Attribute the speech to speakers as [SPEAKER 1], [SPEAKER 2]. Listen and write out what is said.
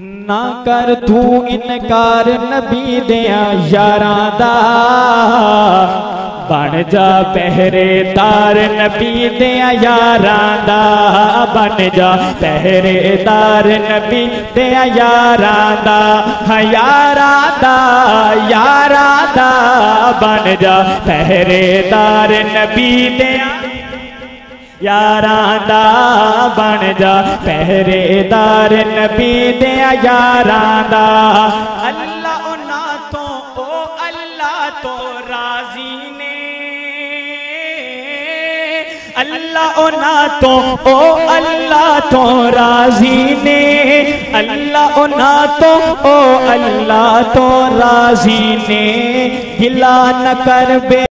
[SPEAKER 1] ना कर तू इनकार नबी दिया यारा दा। बन जा पहरेदार नबी दिया यारा दा। बन जा पहरेदार नबी दिया यारा दा। हाँ यारा दा यारा दा। बन जा पहरेदार नबी दिया यारां बन जा। पहरेदार नबी दे यारां अल्लाह उन्हां तो ओ अल्लाह तो राज़ी ने। अल्लाह उन्हां तो ओ अल्लाह तो राज़ी ने। अल्लाह उन्हां तो ओ अल्लाह तो राज़ी ने। गिला न कर बे